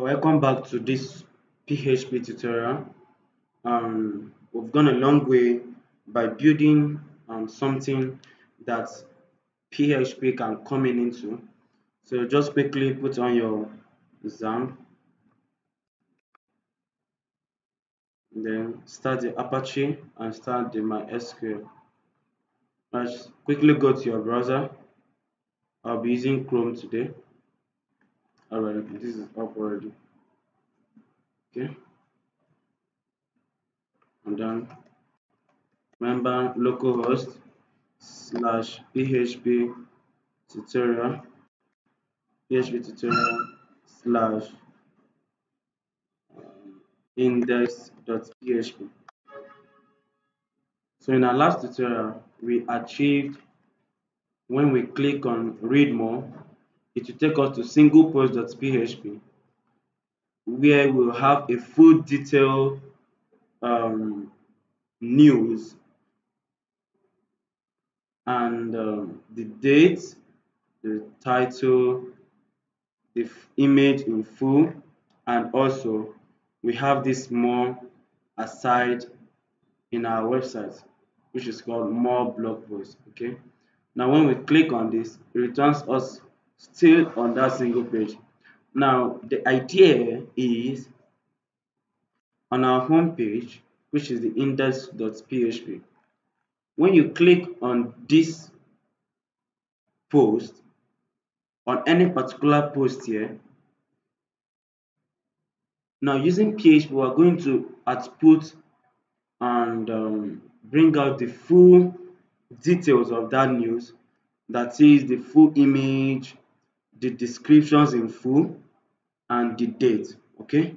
welcome back to this PHP tutorial. Um, we've gone a long way by building um, something that PHP can come in into. So just quickly put on your XAMPP, then start the Apache and start the MySQL. Let's quickly go to your browser. I'll be using Chrome today. Alright, this is up already. Okay. And then remember localhost slash php tutorial php tutorial slash um, index.php. So in our last tutorial, we achieved when we click on read more, it will take us to singlepost.php where we'll have a full detail um, news and um, the date, the title, the image in full, and also we have this more aside in our website, which is called more blog posts. Okay. Now, when we click on this, it returns us still on that single page. Now, the idea is on our home page, which is the index.php. When you click on this post, on any particular post here, now using PHP, we are going to output and um, bring out the full details of that news. That is the full image, the descriptions in full, and the date. Okay,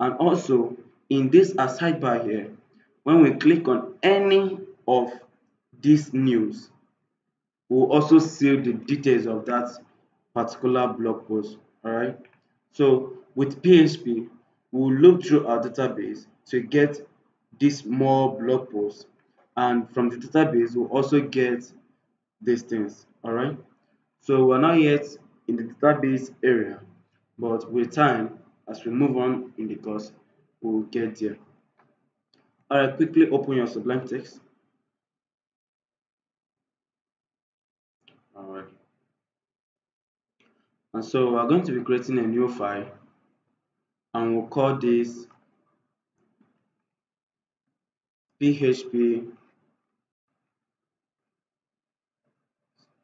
and also in this aside bar here, when we click on any of these news, we'll also see the details of that particular blog post. All right. So with PHP, we'll look through our database to get this more blog posts, and from the database, we'll also get these things. All right. So we're not yet in the database area, but with time, as we move on in the course, we'll get there. All right, quickly open your Sublime Text. All right. And so we're going to be creating a new file and we'll call this php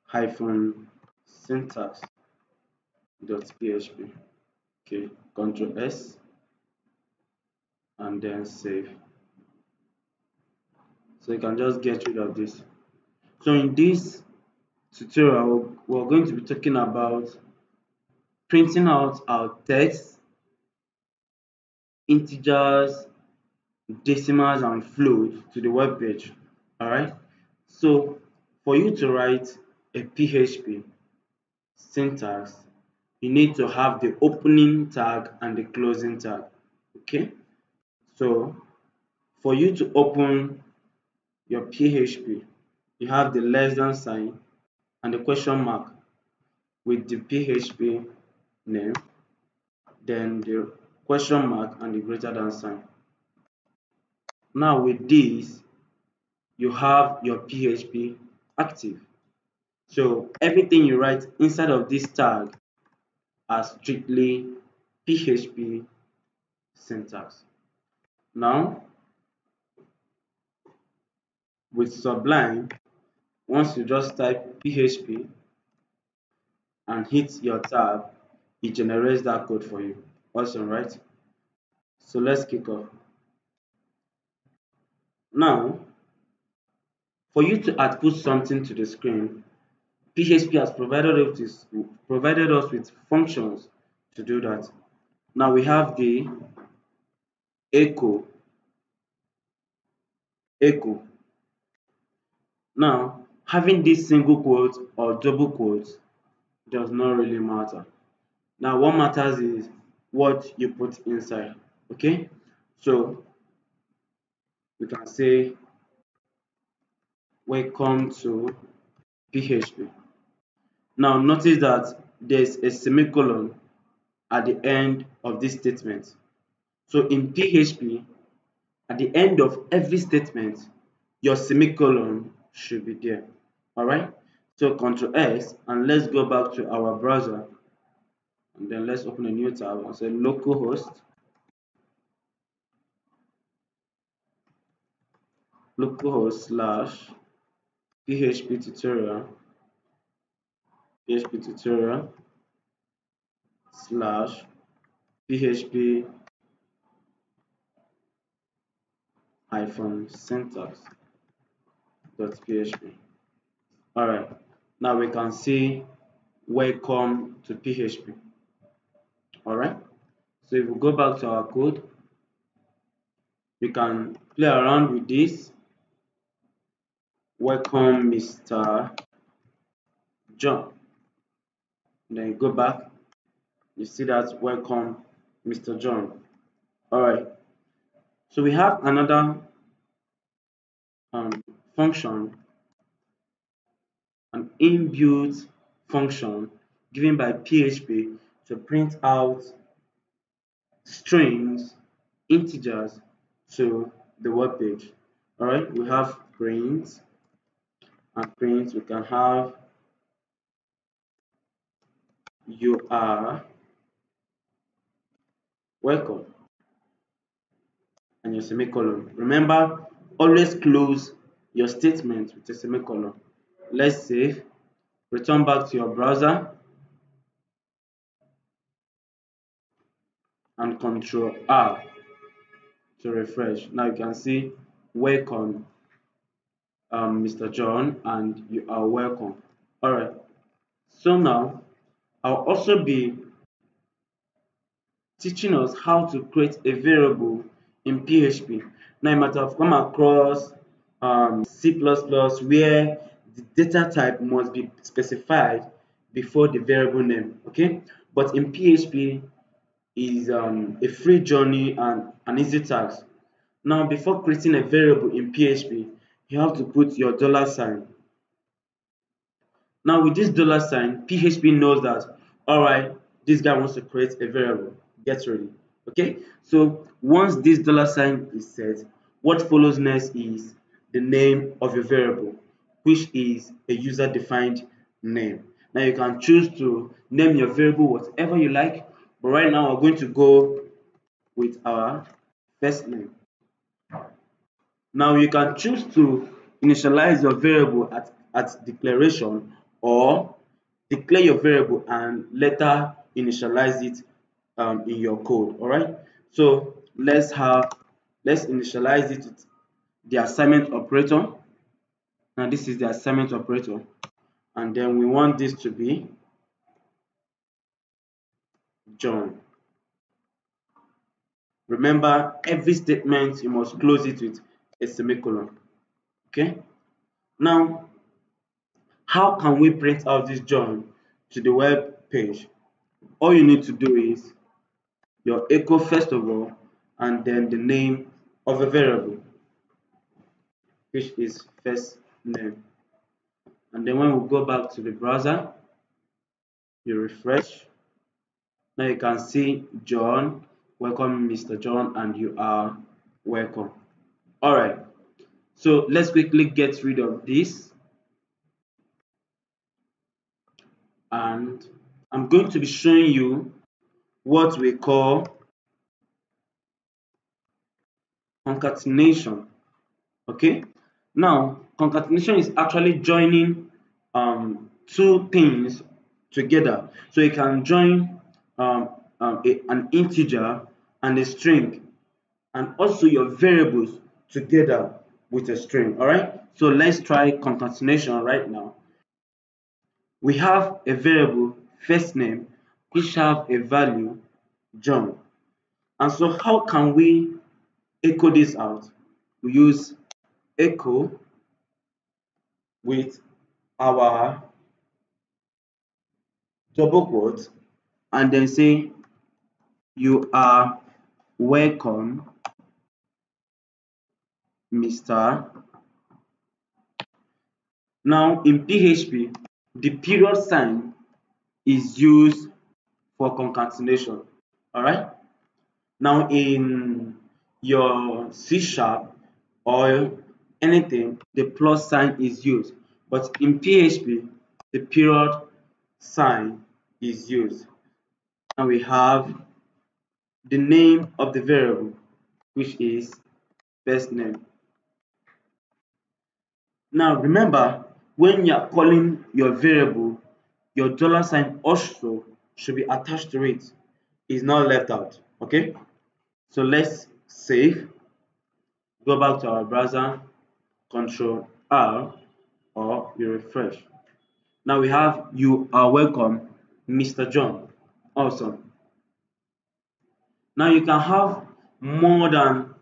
hyphen syntax dot php okay control s and then save. So you can just get rid of this. So in this tutorial we're going to be talking about printing out our text integers decimals and floats to the web page all right so for you to write a php syntax you need to have the opening tag and the closing tag okay? So for you to open your php you have the less than sign and the question mark with the php name then the question mark and the greater than sign. Now with this you have your php active. So everything you write inside of this tag are strictly php syntax now with sublime once you just type php and hit your tab it generates that code for you. Awesome right? So let's kick off. Now for you to output something to the screen php has provided us provided us with functions to do that. Now we have the echo. Echo. Now having this single quote or double quote does not really matter. Now what matters is what you put inside okay? So we can say welcome to php now notice that there's a semicolon at the end of this statement. So in PHP, at the end of every statement, your semicolon should be there. All right. So Control S and let's go back to our browser and then let's open a new tab and say localhost localhost slash php tutorial php tutorial slash php hyphen syntax dot php all right now we can see welcome to php all right so if we go back to our code we can play around with this. Welcome mr john then go back you see that welcome mr john all right so we have another um, function an inbuilt function given by php to print out strings, integers to the web page. All right, we have print and print. We can have you are welcome and your semicolon. Remember, always close your statement with a semicolon. Let's save. Return back to your browser and Control R to refresh. Now you can see welcome um, Mr. John and you are welcome. Alright, so now I'll also be teaching us how to create a variable in PHP. Now you might have come across um, C++ where the data type must be specified before the variable name, okay? But in PHP, is um, a free journey and an easy task. Now, before creating a variable in PHP, you have to put your dollar sign. Now, with this dollar sign, PHP knows that, all right, this guy wants to create a variable. Get ready. Okay, so once this dollar sign is set, what follows next is the name of your variable, which is a user defined name. Now, you can choose to name your variable whatever you like but right now, we're going to go with our first name. Now you can choose to initialize your variable at, at declaration or declare your variable and later initialize it um, in your code. All right. So let's have let's initialize it with the assignment operator. Now this is the assignment operator, and then we want this to be John. Remember, every statement you must close it with a semicolon. Okay? Now, how can we print out this John to the web page? All you need to do is your echo first of all, and then the name of a variable, which is first name. And then when we go back to the browser, you refresh, now you can see John, welcome Mr. John and you are welcome. All right, so let's quickly get rid of this. And I'm going to be showing you what we call concatenation. Okay, now concatenation is actually joining um, two things together. So you can join um, um, a, an integer and a string and also your variables together with a string all right so let's try concatenation right now we have a variable first name which have a value john and so how can we echo this out we use echo with our double quotes and then say you are welcome Mr. Now in PHP the period sign is used for concatenation. Alright? Now in your C sharp or anything, the plus sign is used. But in PHP, the period sign is used. And we have the name of the variable, which is first name. Now remember, when you are calling your variable, your dollar sign also should be attached to it. It's not left out. Okay? So let's save. Go back to our browser, Control R, or you refresh. Now we have you are welcome, Mr. John. Awesome. Now you can have more than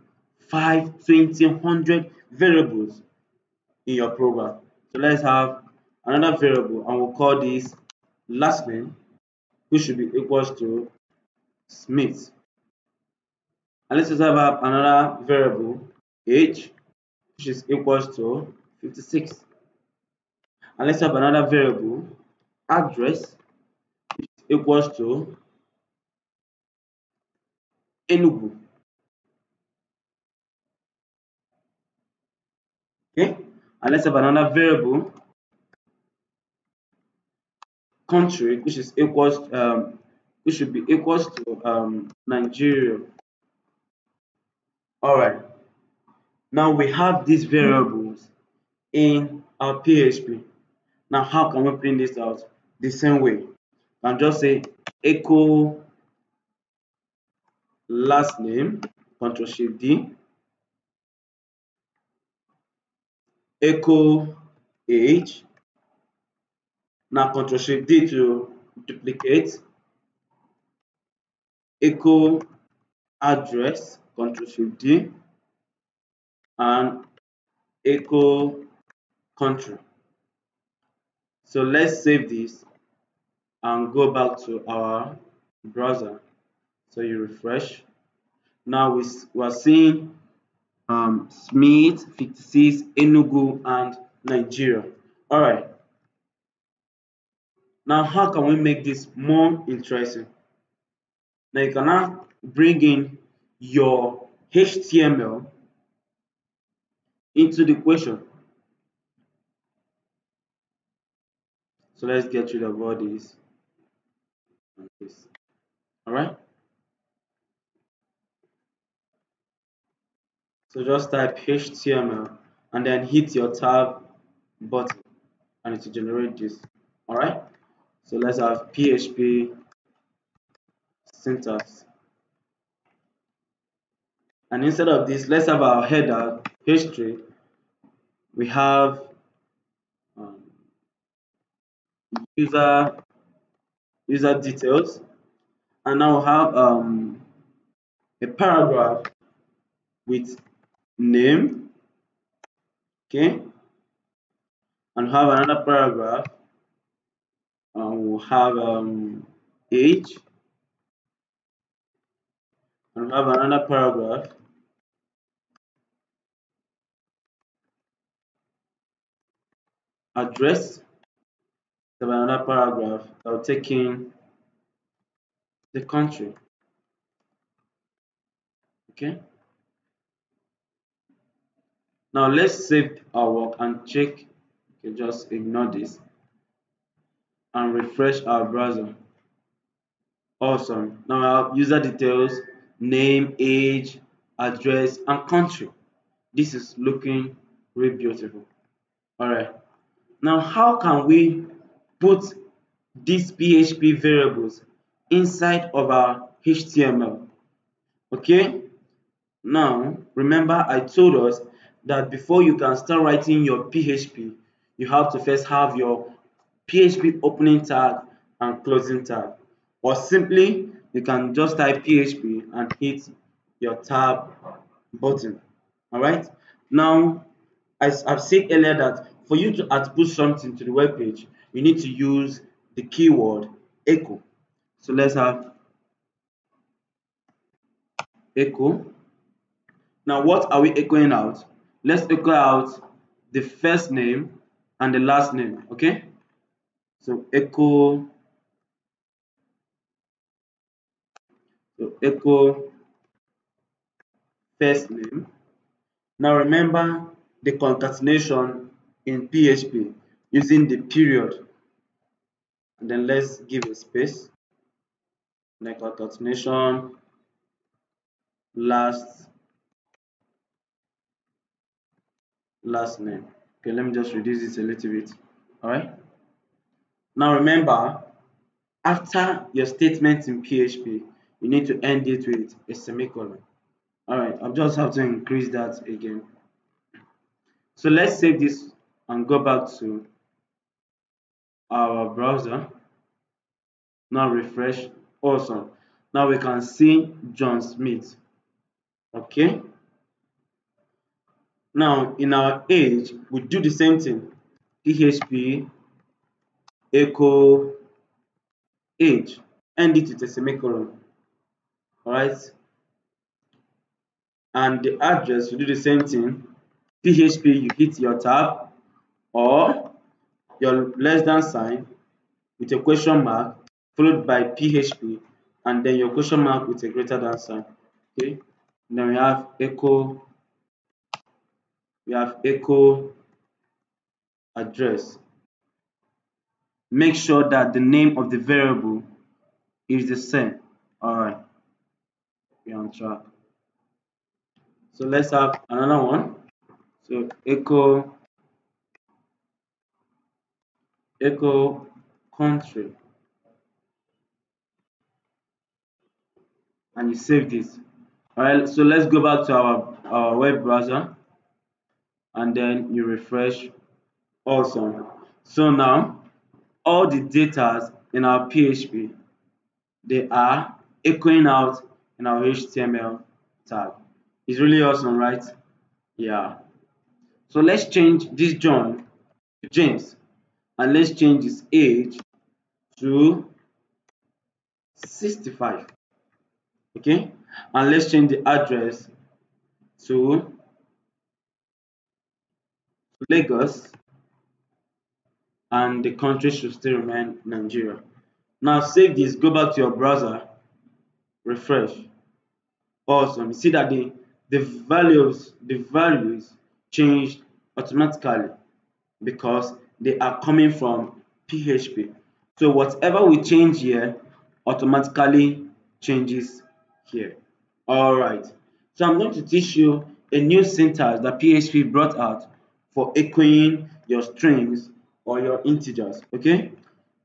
5, 20, 100 variables in your program. So let's have another variable and we'll call this last name which should be equals to Smith. And let's just have another variable age which is equals to 56. And let's have another variable address which is equals to Enugu. Okay, and let's have another variable country which is equals um, which should be equals to um, Nigeria. All right. Now we have these variables in our PHP. Now how can we print this out? The same way. And just say echo last name, Control Shift D, echo age. Now Control Shift D to duplicate, echo address, Control Shift D, and echo country. So let's save this and go back to our browser. So you refresh. Now we, we are seeing um, Smith, 56, Enugu, and Nigeria. All right. Now, how can we make this more interesting? Now, you can now bring in your HTML into the question. So let's get rid of all these. All right. So just type HTML and then hit your tab button and it will generate this. Alright? So let's have PHP syntax. And instead of this, let's have our header history. We have um, user user details, and now we have um, a paragraph with name okay and have another paragraph. And we'll have um, age and have another paragraph. Address. Have another paragraph that will take in the country. Okay now let's save our work and check. Okay, just ignore this and refresh our browser. Awesome. Now our user details, name, age, address, and country. This is looking really beautiful. Alright. Now how can we put these PHP variables inside of our HTML? Okay. Now remember I told us that before you can start writing your PHP, you have to first have your PHP opening tag and closing tag. Or simply, you can just type PHP and hit your tab button. Alright? Now, as I've said earlier that for you to output something to the web page, you need to use the keyword echo. So let's have echo. Now, what are we echoing out? Let's echo out the first name and the last name okay so echo So echo first name. Now remember the concatenation in PHP using the period. And then let's give a space. The concatenation last last name. Okay, let me just reduce this a little bit. All right. Now remember, after your statement in PHP, you need to end it with a semicolon. All right, I'll just have to increase that again. So let's save this and go back to our browser. Now refresh. Awesome. Now we can see John Smith. Okay. Now in our age, we do the same thing. PHP echo age. End it with a semicolon. Alright. And the address, you do the same thing. PHP, you hit your tab or your less than sign with a question mark followed by PHP and then your question mark with a greater than sign. Okay. And then we have echo we have echo address. Make sure that the name of the variable is the same. Alright, we're on track. So let's have another one. So echo echo country and you save this. Alright, so let's go back to our, our web browser and then you refresh awesome so now all the data in our php they are echoing out in our html tag. It's really awesome right? Yeah. So let's change this john to james and let's change his age to 65 okay? And let's change the address to Lagos and the country should still remain Nigeria. Now save this, go back to your browser, refresh. Awesome. You see that the the values the values changed automatically because they are coming from PHP. So whatever we change here automatically changes here. All right. So I'm going to teach you a new syntax that PHP brought out for echoing your strings or your integers okay?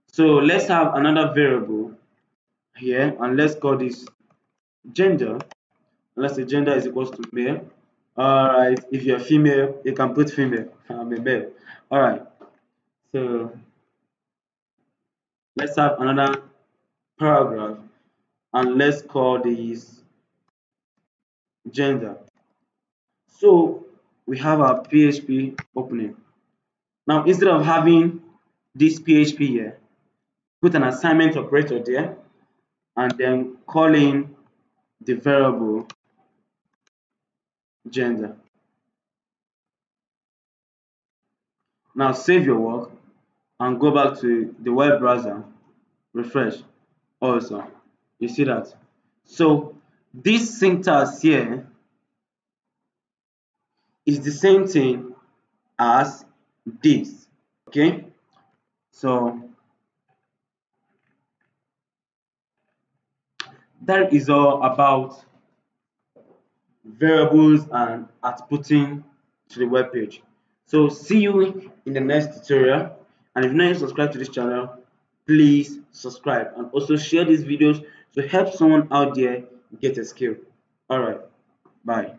So let's have another variable here and let's call this gender. Let's say gender is equals to male. All right if you're female you can put female. I'm a male. All right so let's have another paragraph and let's call this gender. So we have our PHP opening. Now, instead of having this PHP here, put an assignment operator there and then calling the variable gender. Now save your work and go back to the web browser, refresh. Also, you see that. So this syntax here is the same thing as this okay? So that is all about variables and outputting to the web page. So see you in the next tutorial. And if you're not subscribed to this channel please subscribe. And also share these videos to help someone out there get a skill. All right